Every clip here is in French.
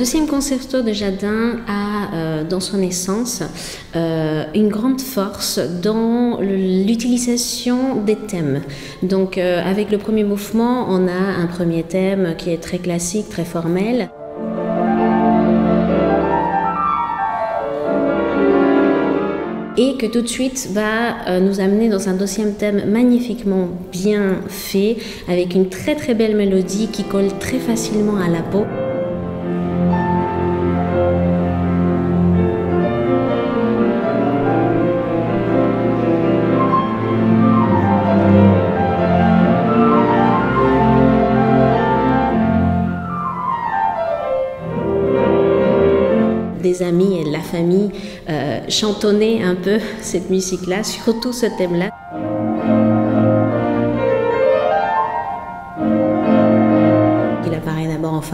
Ce deuxième concerto de Jardin a euh, dans son essence euh, une grande force dans l'utilisation des thèmes. Donc euh, avec le premier mouvement, on a un premier thème qui est très classique, très formel. et que tout de suite va nous amener dans un deuxième thème magnifiquement bien fait, avec une très très belle mélodie qui colle très facilement à la peau. Amis et la famille euh, chantonner un peu cette musique-là, surtout ce thème-là.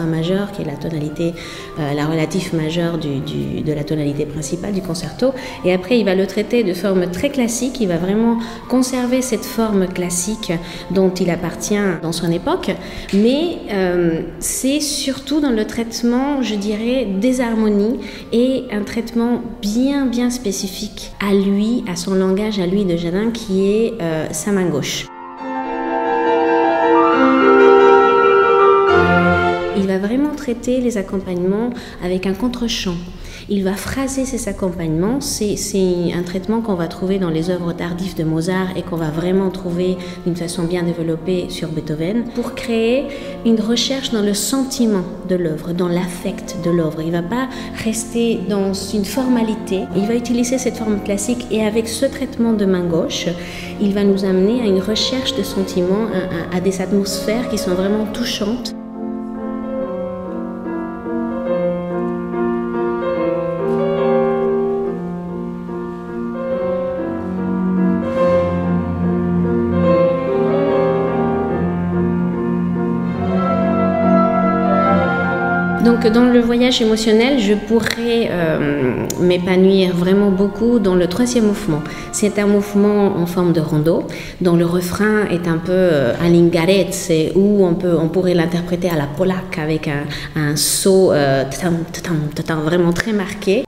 Majeur, qui est la tonalité, euh, la relative majeure de la tonalité principale du concerto. Et après, il va le traiter de forme très classique. Il va vraiment conserver cette forme classique dont il appartient dans son époque. Mais euh, c'est surtout dans le traitement, je dirais, des harmonies et un traitement bien, bien spécifique à lui, à son langage, à lui de Jadin, qui est euh, sa main gauche. Traiter les accompagnements avec un contre-champ. Il va phraser ses accompagnements. C'est un traitement qu'on va trouver dans les œuvres tardives de Mozart et qu'on va vraiment trouver d'une façon bien développée sur Beethoven pour créer une recherche dans le sentiment de l'œuvre, dans l'affect de l'œuvre. Il ne va pas rester dans une formalité. Il va utiliser cette forme classique et avec ce traitement de main gauche, il va nous amener à une recherche de sentiments, à des atmosphères qui sont vraiment touchantes. Donc dans le voyage émotionnel, je pourrais euh, m'épanouir vraiment beaucoup dans le troisième mouvement. C'est un mouvement en forme de rondeau, dont le refrain est un peu euh, un lingarette, où on, on pourrait l'interpréter à la polaque avec un, un saut euh, vraiment très marqué.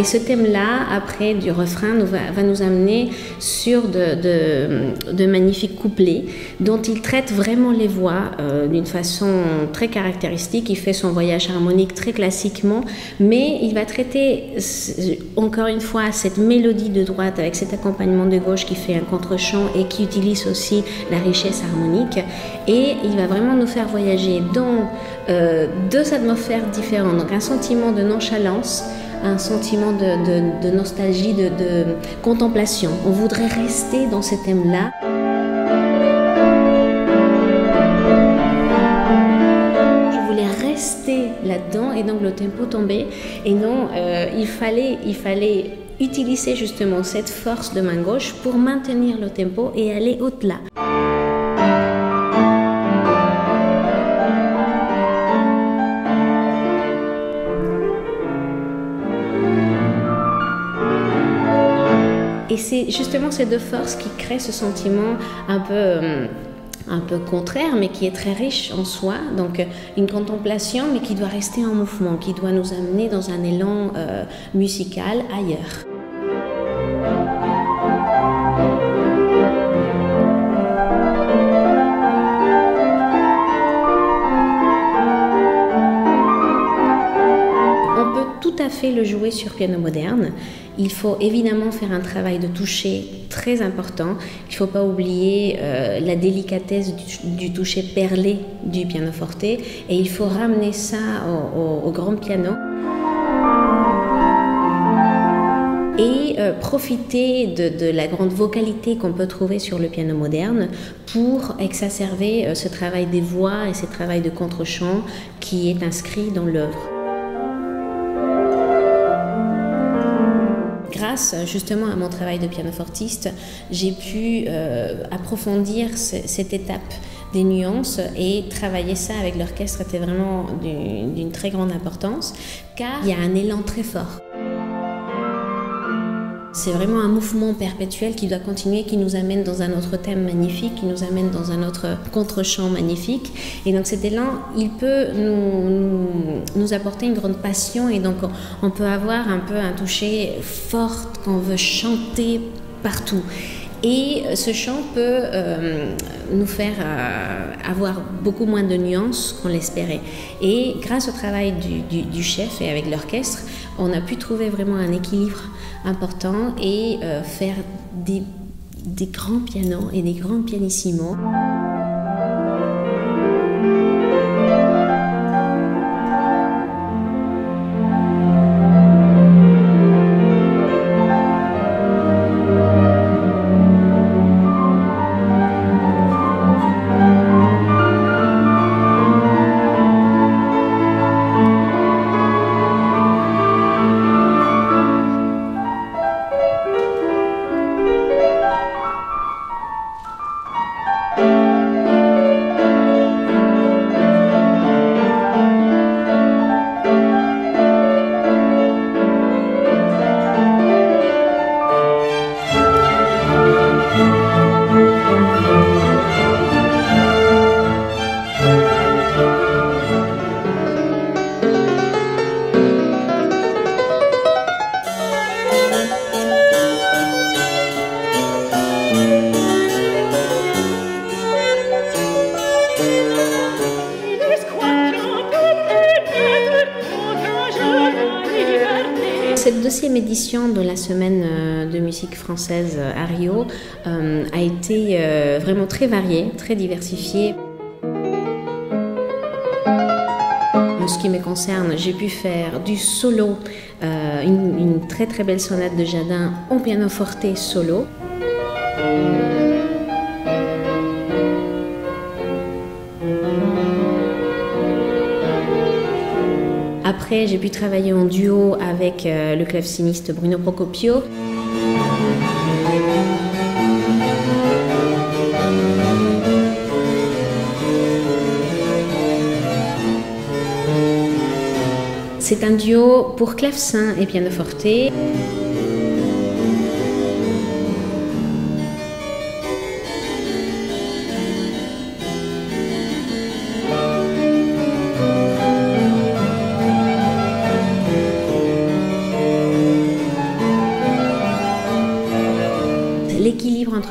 Et ce thème-là, après du refrain, va, nous amener sur de, magnifiques couplets dont il traite vraiment les voix euh, d'une façon très caractéristique. Il fait son voyage harmonique très classiquement, mais il va traiter encore une fois cette mélodie de droite avec cet accompagnement de gauche qui fait un contre-champ et qui utilise aussi la richesse harmonique. Et il va vraiment nous faire voyager dans euh, deux atmosphères différentes. Donc un sentiment de nonchalance un sentiment de, nostalgie, de, contemplation. On voudrait rester dans ce thème-là. Je voulais rester là-dedans et donc le tempo tombait. Et non, euh, il, fallait, il fallait utiliser justement cette force de main gauche pour maintenir le tempo et aller au-delà. C'est justement ces deux forces qui créent ce sentiment un peu euh, un peu contraire, mais qui est très riche en soi. Donc une contemplation, mais qui doit rester en mouvement, qui doit nous amener dans un élan euh, musical ailleurs. Fait le jouer sur piano moderne. Il faut évidemment faire un travail de toucher très important. Il ne faut pas oublier euh, la délicatesse du, toucher perlé du pianoforte et il faut ramener ça au, grand piano. et euh, profiter de, la grande vocalité qu'on peut trouver sur le piano moderne pour exacerber euh, ce travail des voix et ce travail de contre-champ qui est inscrit dans l'œuvre. Grâce justement à mon travail de pianofortiste, j'ai pu euh, approfondir cette étape des nuances et travailler ça avec l'orchestre était vraiment d'une très grande importance car il y a un élan très fort. C'est vraiment un mouvement perpétuel qui doit continuer, qui nous amène dans un autre thème magnifique, qui nous amène dans un autre contre-champ magnifique. Et donc cet élan, il peut nous, apporter une grande passion et donc on peut avoir un peu un toucher fort qu'on veut chanter partout. Et ce chant peut euh, nous faire euh, avoir beaucoup moins de nuances qu'on l'espérait. Et grâce au travail du chef et avec l'orchestre, on a pu trouver vraiment un équilibre important et euh, faire des, des grands pianos et des grands pianissimos. Deuxième édition de la semaine euh, de musique française à Rio euh, a été euh, vraiment très variée, très diversifiée. En ce qui me concerne, j'ai pu faire du solo, une, une, très très belle sonate de Jardin en pianoforte solo. Après, j'ai pu travailler en duo avec euh, le claveciniste Bruno Procopio. C'est un duo pour clavecin et pianoforte.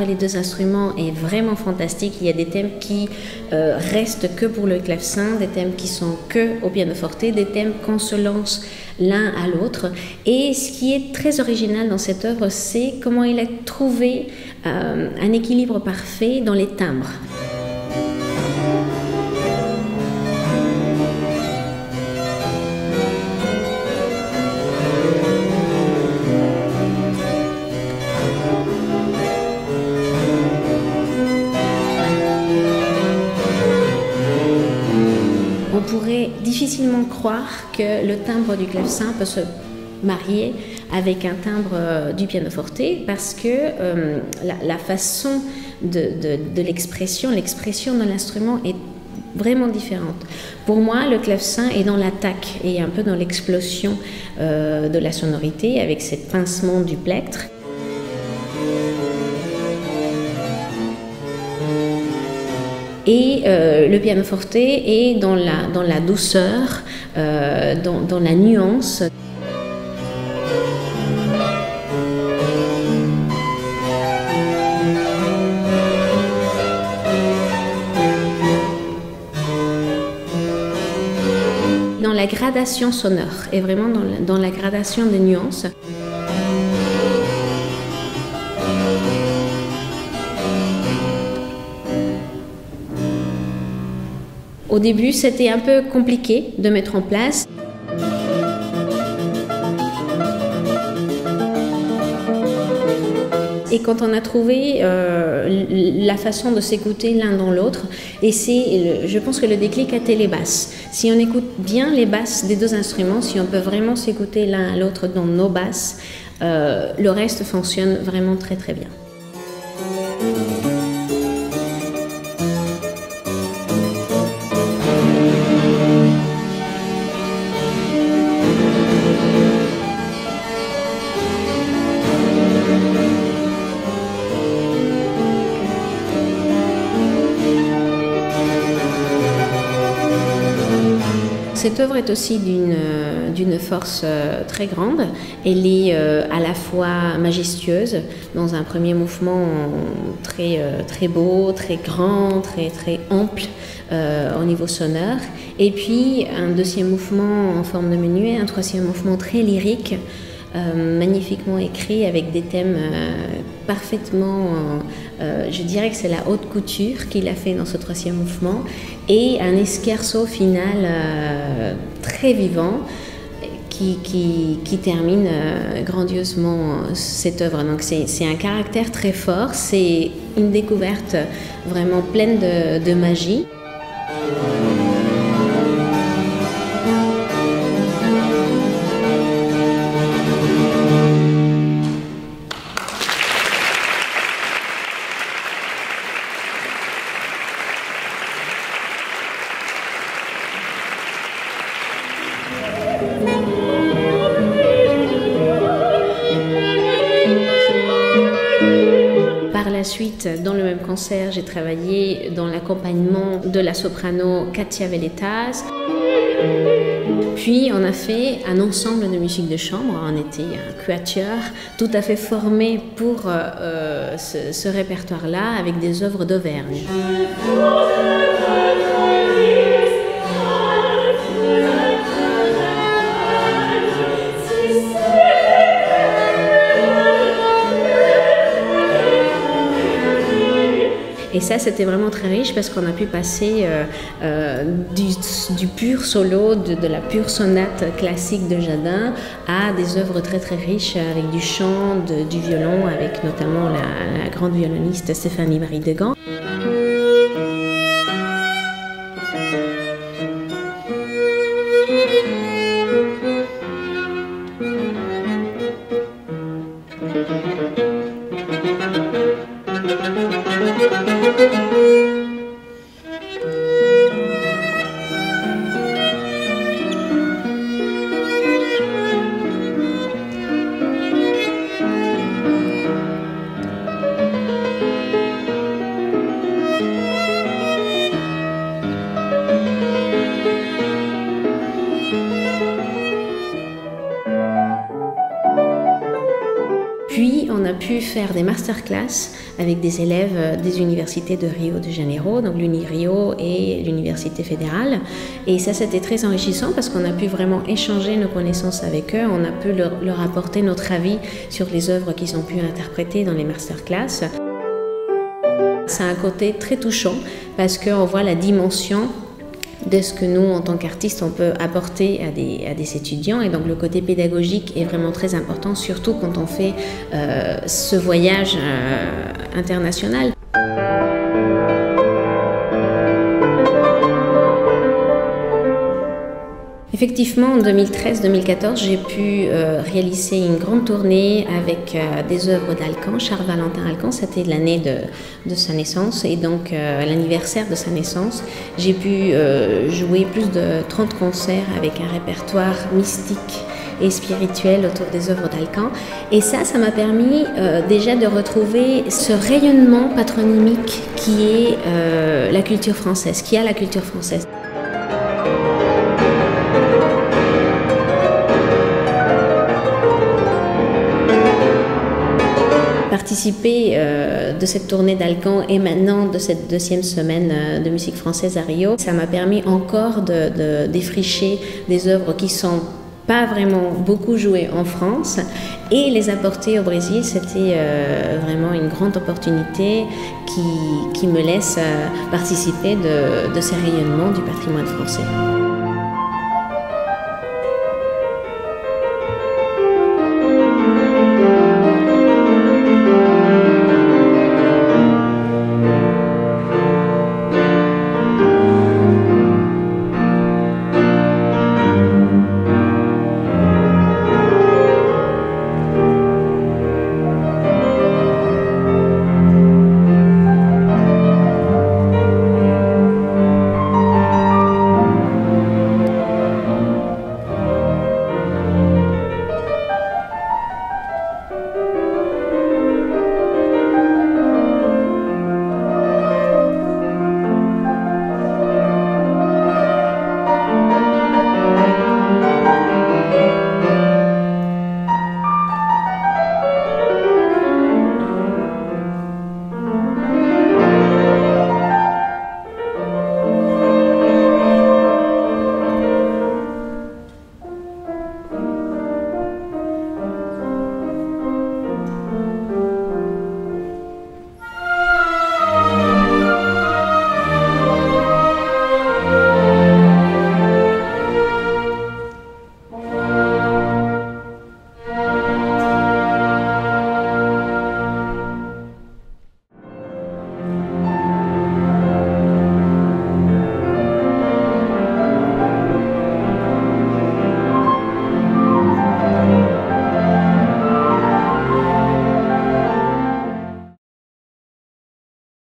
Les deux instruments est vraiment fantastique. Il y a des thèmes qui euh, restent que pour le clavecin, des thèmes qui sont que au pianoforte, des thèmes qu'on se lance l'un à l'autre. Et ce qui est très original dans cette œuvre, c'est comment il a trouvé euh, un équilibre parfait dans les timbres. Croire que le timbre du clavecin peut se marier avec un timbre euh, du pianoforte parce que euh, la, façon de, l'expression, l'expression de l'instrument est vraiment différente. Pour moi, le clavecin est dans l'attaque et un peu dans l'explosion euh, de la sonorité avec ce pincement du plectre. Et euh, le pianoforte est dans la, dans la douceur, euh, dans, la nuance. dans la gradation sonore et vraiment dans la gradation des nuances. Au début, c'était un peu compliqué de mettre en place. Et quand on a trouvé euh, la façon de s'écouter l'un dans l'autre, et c'est, je pense que le déclic a été les basses. Si on écoute bien les basses des deux instruments, si on peut vraiment s'écouter l'un à l'autre dans nos basses, euh, le reste fonctionne vraiment très très bien. Cette œuvre est aussi d'une force très grande. Elle est à la fois majestueuse, dans un premier mouvement très, très beau, très grand, très, très ample au niveau sonore, et puis un deuxième mouvement en forme de menuet, un troisième mouvement très lyrique. Euh, magnifiquement écrit avec des thèmes euh, parfaitement, euh, je dirais que c'est la haute couture qu'il a fait dans ce troisième mouvement, et un escarceau final très vivant. Qui, qui, termine grandiosement cette œuvre. Donc c'est un caractère très fort, c'est une découverte vraiment pleine de magie. J'ai travaillé dans l'accompagnement de la soprano Katia Veletas. Puis on a fait un ensemble de musique de chambre, on était un quatuor tout à fait formé pour euh, euh, ce, ce répertoire-là avec des œuvres d'Auvergne. Ça, c'était vraiment très riche parce qu'on a pu passer euh, euh, du, pur solo, de, la pure sonate classique de Jadin, à des œuvres très très riches avec du chant, du violon, avec notamment la, la grande violoniste Stéphanie Marie Degan. Faire des masterclass avec des élèves euh, des universités de Rio de Janeiro, donc l'UniRio et l'Université fédérale. Et ça, c'était très enrichissant parce qu'on a pu vraiment échanger nos connaissances avec eux. On a pu leur, apporter notre avis sur les œuvres qu'ils ont pu interpréter dans les masterclass. C'est un côté très touchant parce qu'on voit la dimension de ce que nous, en tant qu'artistes, on peut apporter à des, étudiants. Et donc le côté pédagogique est vraiment très important, surtout quand on fait euh, ce voyage euh, international. Effectivement, en 2013-2014, j'ai pu euh, réaliser une grande tournée avec euh, des œuvres d'Alcan, Charles Valentin Alcan, c'était l'année de, sa naissance et donc euh, l'anniversaire de sa naissance. J'ai pu jouer plus de 30 concerts avec un répertoire mystique et spirituel autour des œuvres d'Alcan. Et ça, ça m'a permis déjà de retrouver ce rayonnement patronymique qui est la culture française, qui a la culture française. Participer euh, de cette tournée d'Alcan et maintenant de cette deuxième semaine euh, de musique française à Rio, ça m'a permis encore de, défricher des œuvres qui sont pas vraiment beaucoup jouées en France et les apporter au Brésil, c'était euh, vraiment une grande opportunité qui, qui me laisse participer de, de ces rayonnements du patrimoine français.